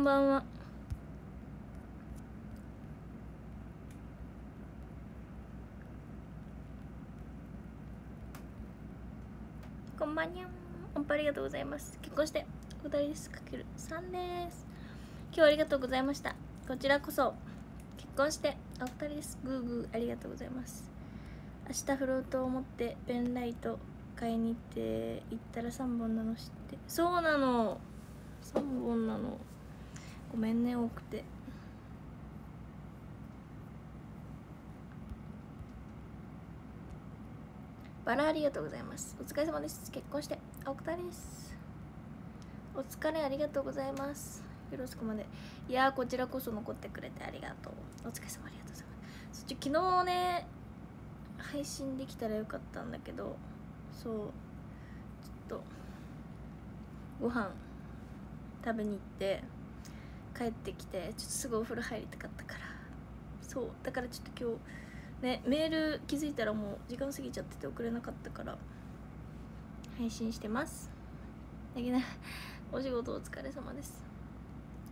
んばんは。こんばんにゃん。おっぱありがとうございます。結婚してお二人です。かける3です。今日はありがとうございました。こちらこそ。結婚してお二人です。グーグーありがとうございます。明日フロートを持ってペンライト買いに行って行ったら3本なの知って。そうなの。3本なの。ごめんね多くて。バラありがとうございます。お疲れ様です。結婚して青田です。お疲れありがとうございます。よろしくまで。いやこちらこそ残ってくれてありがとう。お疲れ様ありがとうございます。そっち昨日ね配信できたらよかったんだけどそう。ちょっとご飯食べに行って帰ってきてちょっとすぐお風呂入りたかったから。そう。だからちょっと今日ねメール気づいたらもう時間過ぎちゃってて送れなかったから。配信してます。だけど お仕事お疲れ様です。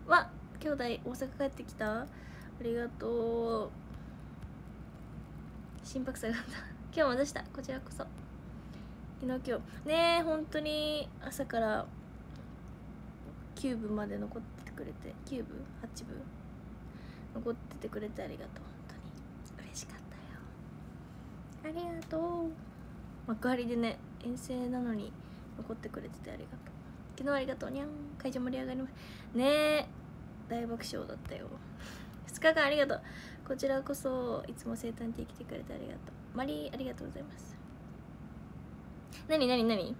わ兄弟大阪帰ってきた。ありがとう。心拍数がった。今日も出した。こちらこそ。昨日今日。ねえ本当に朝から9部まで残ってくれて9部？8部？残っててくれてありがとう。本当に嬉しかったよ。ありがとう。幕張でね遠征なのに残ってくれててありがとう。昨日ありがとう。にゃん。会場盛り上がりますねえ。大爆笑だったよ。2日間ありがとう。こちらこそいつも生誕亭来てくれてありがとう。マリーありがとうございます。何何何？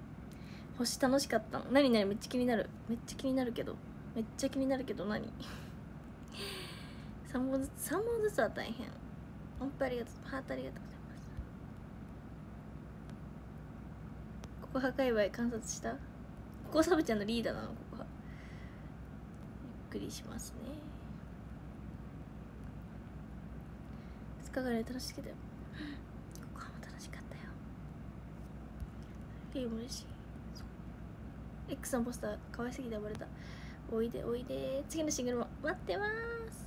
星楽しかったの？何何？めっちゃ気になる。めっちゃ気になるけど。めっちゃ気になるけど何？3本ずつ3本ずつは大変。おっぱいありがとう。ハートありがとうございます。ここ破壊場観察した？ここサブちゃんのリーダーなの？ここは。ゆっくりしますね。2日ぐらい楽しかったよここはも楽しかったよ。ゲーム嬉しい。X のポスター可愛すぎて暴れた。おいでおいで。次のシングルも待ってます。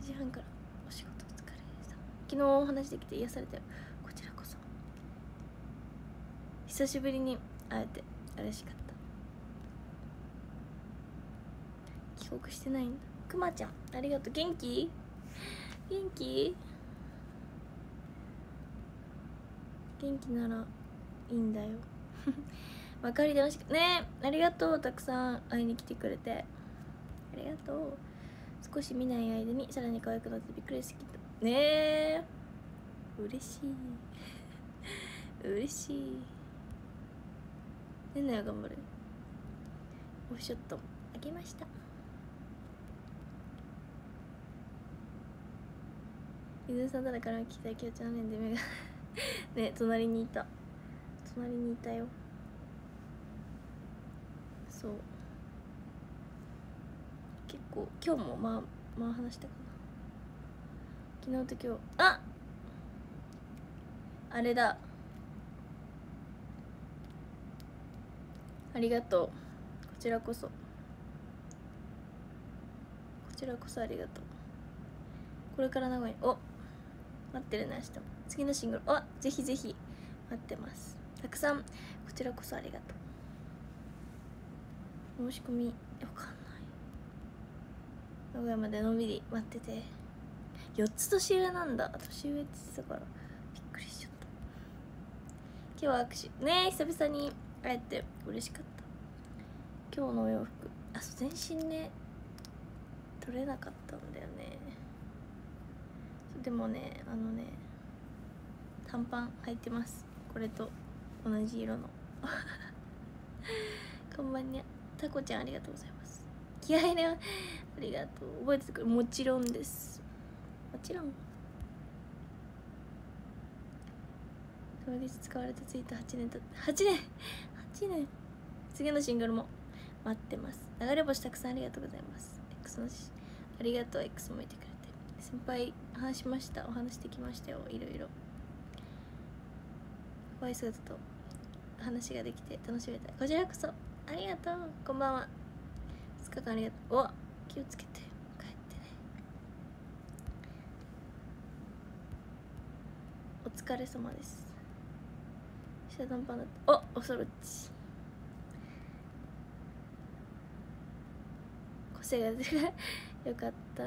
9時半からお仕事お疲れ様。昨日お話できて癒されたよこちらこそ。久しぶりに会えて嬉しかった。帰国してないんだ。くまちゃんありがとう。元気？元気？元気ならいいんだよ。分かり楽しくねありがとうたくさん会いに来てくれて。ありがとう。少し見ない間にさらに可愛くなってびっくりすぎた。ねえ。嬉しい。嬉しい。ねんなよ頑張るオフショットあげました。伊豆さんだから聞きたい気持ちの面で目が ね隣にいた。隣にいたよ。そう。結構今日もまあまあ話したかな。昨日と今日。ああれだ。ありがとう。こちらこそ。こちらこそありがとう。これから名古屋。お待ってるね明日も。次のシングル。あぜひぜひ待ってます。たくさんこちらこそありがとう。申し込みわかんない。名古屋までのんびり待ってて。4つ年上なんだ。年上って言ってたから。びっくりしちゃった。今日は握手。ねえ久々に会えて嬉しかった。今日のお洋服。あそう全身ね取れなかったんだよね。でもねあのね短パン履いてます。これと同じ色の。こんばんにゃ。タコちゃんありがとうございます。気合いねありがとう。覚えててくれもちろんです。もちろん。当日使われてついた8年たって8年8年。次のシングルも。待ってます。流れ星たくさんありがとうございます。X のしありがとう。X もいてくれて。先輩話しました。お話できましたよ。いろいろ。可愛い姿と話ができて楽しめた。こちらこそ。ありがとう。こんばんは。日間ありがとう。お気をつけて。帰って。ねお疲れ様です。遮断パンダおおそろっち。個性が出る。よかった。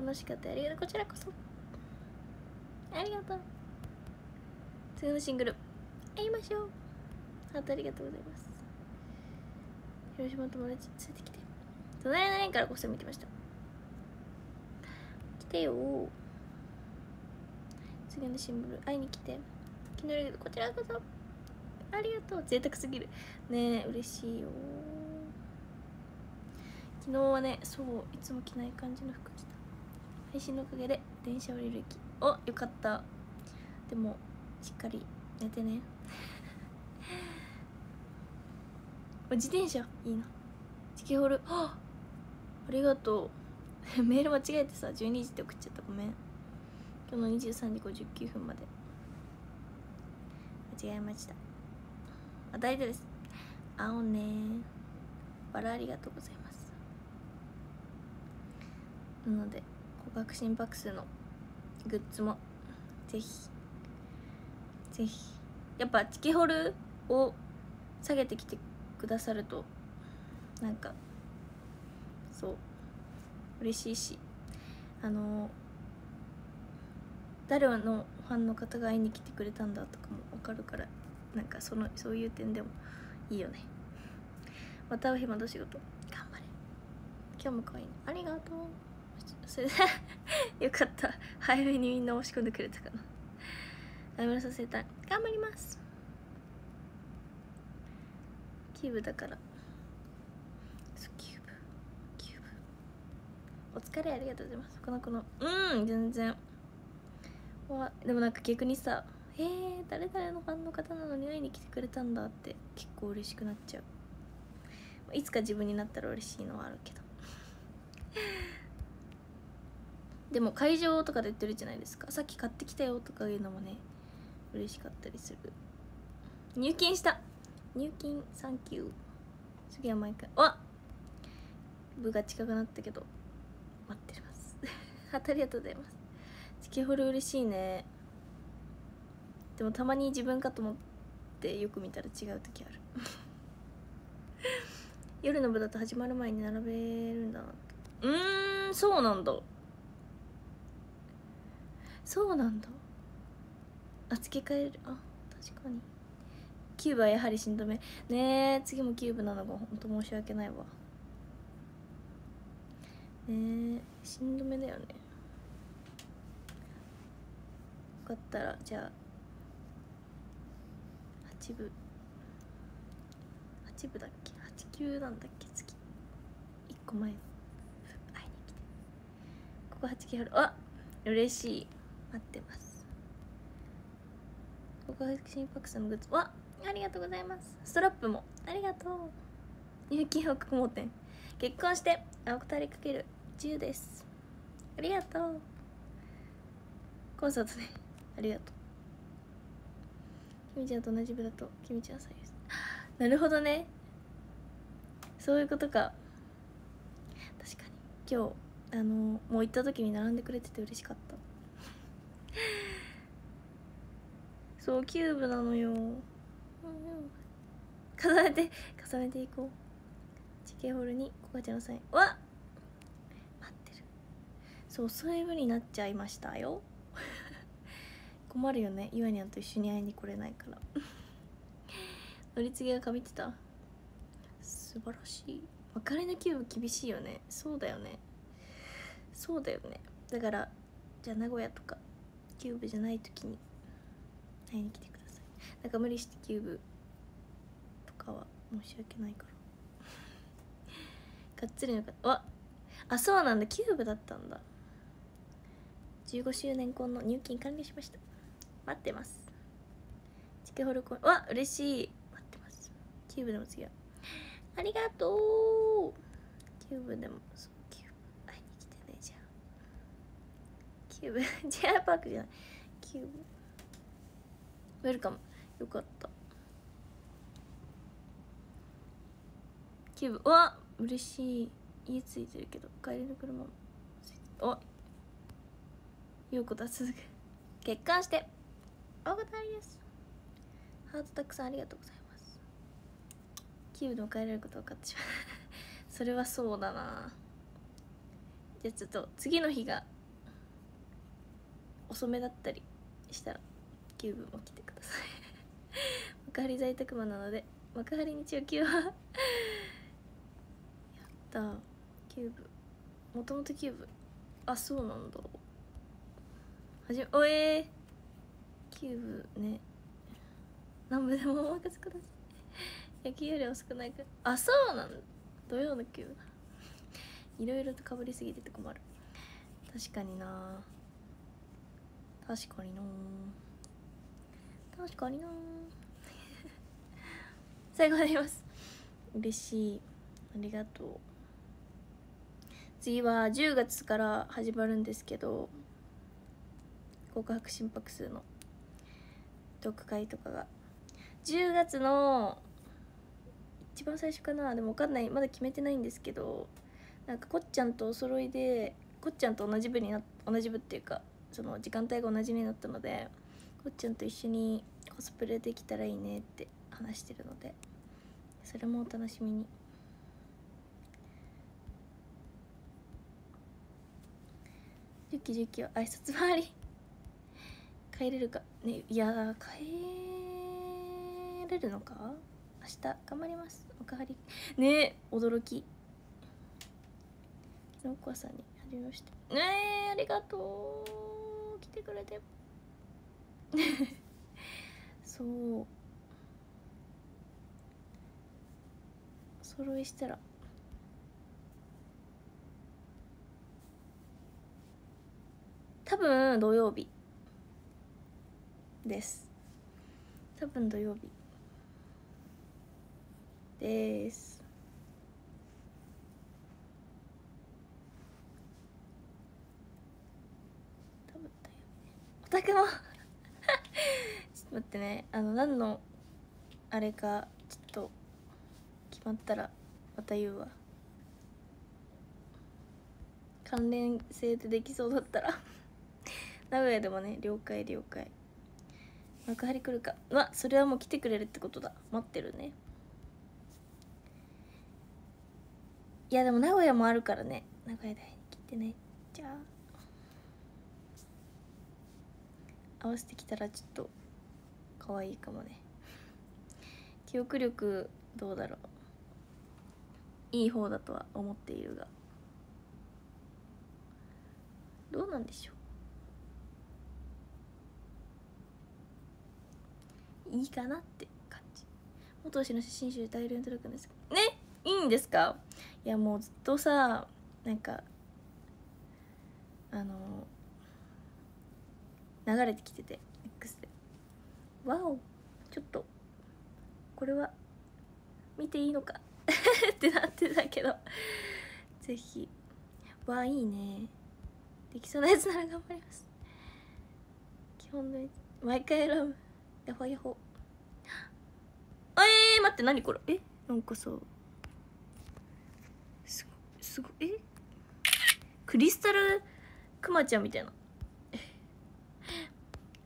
楽しかった。ありがとう。こちらこそ。ありがとう。次のシングル。会いましょう。ハートありがとうございます。広島友達連れてきて。隣の園からこっそ見てました。来てよ。次のシングル会いに来て。昨日こちらこそ。ありがとう。贅沢すぎる。ねえ嬉しいよ。昨日はねそういつも着ない感じの服着た。配信のおかげで電車降りる駅。およかった。でもしっかり寝てね。自転車いいな。チケホル。あ ありがとう。メール間違えてさ12時って送っちゃった。ごめん。今日の23時59分まで。間違えました。あ大丈夫です。青ね。バラありがとうございます。なので告白心拍数のグッズもぜひぜひ。やっぱチキホルを下げてきてくださるとなんかそう嬉しいしあの誰のファンの方が会いに来てくれたんだとかも分かるからなんかそのそういう点でもいいよね。またお暇の仕事頑張れ。今日も可愛いありがとう。それ よかった。早めにみんな押し込んでくれたかな。ライブさせたい頑張ります。キューブだから。キューブ。キューブ。お疲れありがとうございます。この子のうん全然。わでもなんか逆にさ「えー、誰々のファンの方なのに会いに来てくれたんだ」って結構嬉しくなっちゃう。いつか自分になったら嬉しいのはあるけど。でも会場とかで言ってるじゃないですか。さっき買ってきたよとかいうのもね嬉しかったりする。入金した。入金サンキュー次は毎回。あ部が近くなったけど。待ってます。ありがとうございます。チケホル嬉しいね。でもたまに自分かと思ってよく見たら違う時ある。夜の部だと始まる前に並べるんだな。うーんそうなんだ。そうなんだ。あ付け替える。あ確かに。キューブはやはりしんどめ。ねえ次もキューブなのが本当申し訳ないわ。ねえしんどめだよね。よかったらじゃあ8部。8部だっけ？8級なんだっけ？次。1個前。の会いに来て。ここ8級ある。あ嬉しい。待ってます。告白心拍数のグッズ。わっ。ありがとうございます。ストラップも。ありがとう。入金北盲点結婚して青くたりかける10です。ありがとう。コンサートねありがとう。きみちゃんと同じ部だときみちゃんさんですなるほどね。そういうことか。確かに。今日あのもう行った時に並んでくれてて嬉しかった。そうキューブなのよ、重ねて重ねていこう。チケホルにここはちゃんのサインわ待ってる。そうそういう風になっちゃいましたよ。困るよね。イワニャンと一緒に会いに来れないから。乗り継ぎが神ってた。素晴らしい。別れのキューブ厳しいよね。そうだよね。そうだよね。だからじゃあ名古屋とかキューブじゃない時に会いに来てくださいなんか無理してキューブとかは申し訳ないから。がっつりのかわあそうなんだ。キューブだったんだ。15周年婚の入金完了しました。待ってます。チケホルコンわ嬉しい。待ってます。キューブでも次は。ありがとう。キューブでもそうキューブ会いに来てねじゃあ。キューブジェアパークじゃない。キューブ。ウェルカムよかった。キューブ。うわ嬉しい。家ついてるけど帰れる車も。おようこた続く。結婚して。お答えです。ハートたくさんありがとうございます。キューブでも帰れること分かってしまう。それはそうだな。じゃあちょっと次の日が遅めだったりしたらキューブも来てください。幕張在宅マンなので幕張日曜休は やった。キューブ。もともとキューブ。あそうなんだ。はじめおえー、キューブね。何部でもお任せください。野球より遅くないか。あそうなんだ。土曜のキューブだ。いろいろとかぶりすぎてて困る。確かにな。確かにな。確かにな 最後になります。嬉しい。ありがとう。次は10月から始まるんですけど告白心拍数の読会とかが。10月の一番最初かな。でも分かんない。まだ決めてないんですけどなんかこっちゃんとお揃いでこっちゃんと同じ部にな同じ部っていうかその時間帯が同じになったのでこっちゃんと一緒にコスプレできたらいいねって話してるのでそれもお楽しみに。10期10期は挨拶回り。帰れるかね。いや帰れるのか？明日頑張ります。おかわり。ね。驚き。のこさんにはじめましてねえありがとう。来てくれて。そう。揃いしたら。多分土曜日。です。多分土曜日。です。多分土曜日。おたくもちょっと待ってね。あの何のあれかちょっと決まったらまた言うわ。関連性でできそうだったら。名古屋でもね了解了解。幕張来るか。うわそれはもう来てくれるってことだ。待ってるね。いやでも名古屋もあるからね。名古屋で来てね。じゃあ。合わせてきたらちょっと可愛いかもね。記憶力どうだろう。いい方だとは思っているが。どうなんでしょう。いいかなって感じ。元推しの写真集大量に届くんですねいいんですか？いやもうずっとさなんかあの流れてきてて X で。わおちょっとこれは見ていいのか？ってなってたけどぜひわあいいね。できそうなやつなら頑張ります。基本の毎回選ぶ。ヤホヤホえー、待って何これ？え？なんかさすごすごえ？クリスタルクマちゃんみたいな。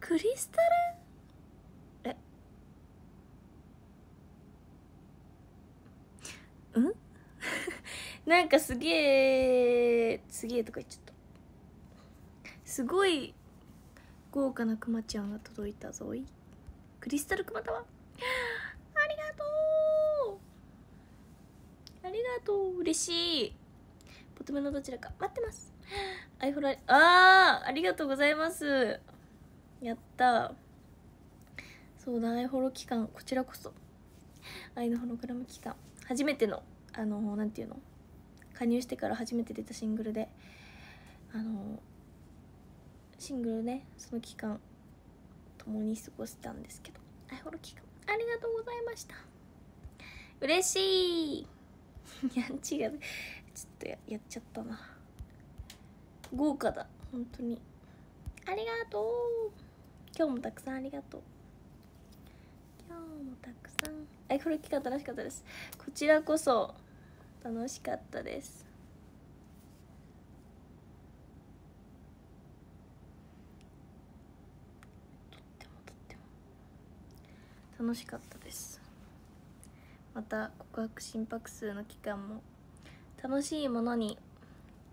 クリスタル？え？うん？なんかすげえすげえとか言っちゃった。すごい豪華なクマちゃんが届いたぞ。いクリスタルクマタワ ありがとう。ありがとう。嬉しい。ボトムのどちらか。待ってます。アイフラあーありがとうございます。やった。そうだアイホロ期間。こちらこそ。愛のホログラム期間。初めてのあのなんていうの？加入してから初めて出たシングルで。あのシングルねその期間共に過ごしたんですけど。アイホロ期間。ありがとうございました。嬉しい。やんちがちょっとややっちゃったな。豪華だ。本当に。ありがとう。今日もたくさんありがとう。今日もたくさん。アイフル期間楽しかったです。こちらこそ楽しかったです。とってもとっても。楽しかったです。また告白心拍数の期間も楽しいものに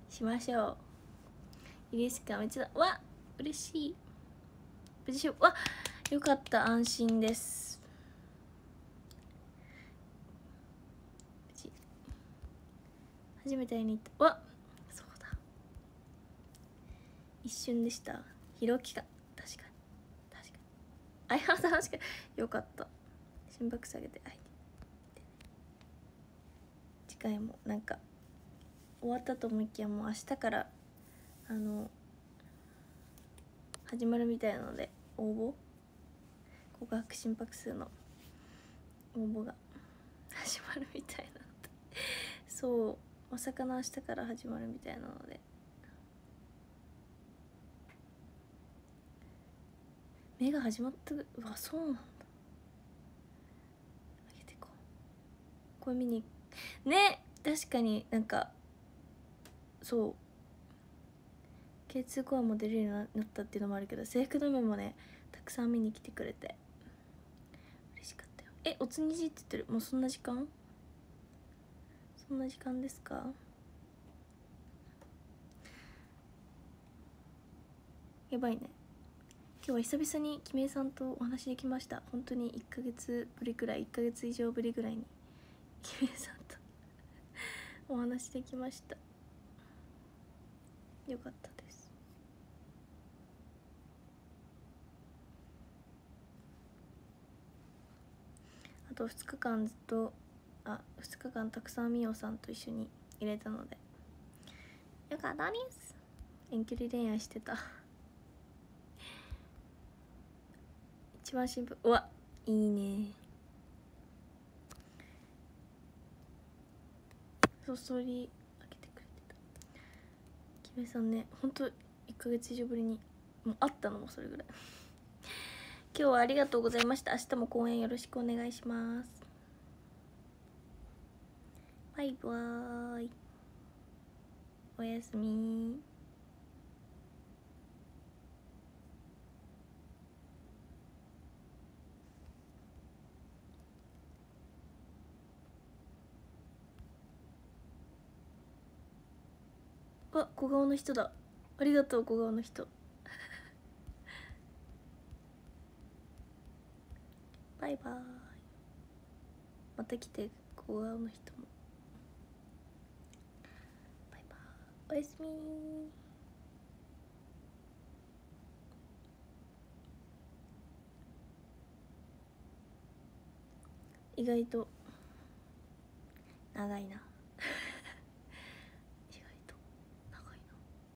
しましょう。嬉しくはめっちゃわ嬉しい。無事わよかった。安心です。初めて会いに行った。わそうだ。一瞬でした。ひろきか確かに。確かに。相原さん確かに。よかった。心拍下げて会いに次回もなんか終わったと思いきやもう明日からあの始まるみたいなので応募？告白心拍数の応募が始まるみたいな。そうまさかの明日から始まるみたいなので。目が始まった。うわそうなんだ。あげてこう。これ見にね確かになんかそう。K2 コアも出るようになったっていうのもあるけど制服の面もねたくさん見に来てくれて。嬉しかったよ。えおつにじって言ってる？もうそんな時間？そんな時間ですか？やばいね。今日は久々にキメイさんとお話できました。本当に1ヶ月ぶりくらい1ヶ月以上ぶりぐらいに キメイさんと お話できました。よかったですあと2日間ずっとあ2日間たくさんみおさんと一緒に入れたので。よかったです。遠距離恋愛してた。一番シンプル。うわいいね。そそり開けてくれてた。キメさんねほんと1ヶ月以上ぶりにもう会ったのもそれぐらい。今日はありがとうございました。明日も公演よろしくお願いします。バイバーイ。おやすみ。あ小顔の人だ。ありがとう小顔の人。バイバイ。また来て小顔の人も。バイバイ。おやすみ。意外と長いな。